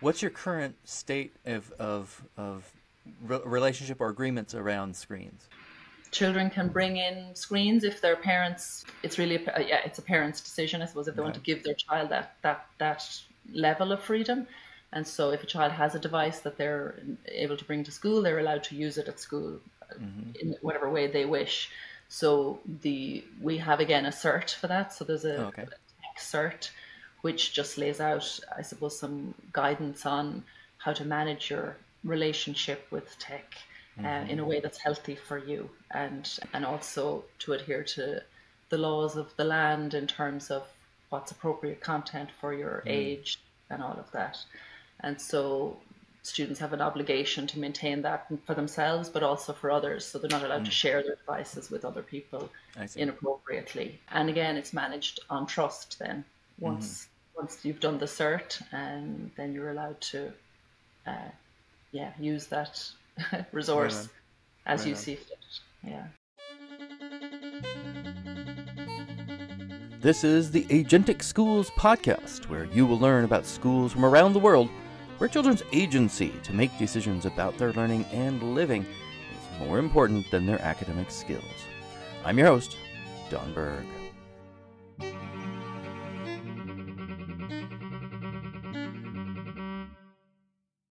What's your current state of of of re- relationship or agreements around screens? Children can bring in screens if their parents. It's really a, yeah, it's a parent's decision, I suppose, if they want to give their child that that that level of freedom. And so, if a child has a device that they're able to bring to school, they're allowed to use it at school mm-hmm. in whatever way they wish. So the we have again a cert for that. So there's a, okay. a tech cert which just lays out, I suppose, some guidance on how to manage your relationship with tech mm-hmm. uh, in a mm-hmm. way that's healthy for you, and and also to adhere to the laws of the land in terms of what's appropriate content for your mm. age and all of that. And so students have an obligation to maintain that for themselves, but also for others. So they're not allowed mm. to share their devices with other people inappropriately. And again, it's managed on trust. Then once mm. Once you've done the cert, and then you're allowed to, uh, yeah, use that resource right as right you on. see fit. Yeah. This is the Agentic Schools podcast, where you will learn about schools from around the world where children's agency to make decisions about their learning and living is more important than their academic skills. I'm your host, Don Berg.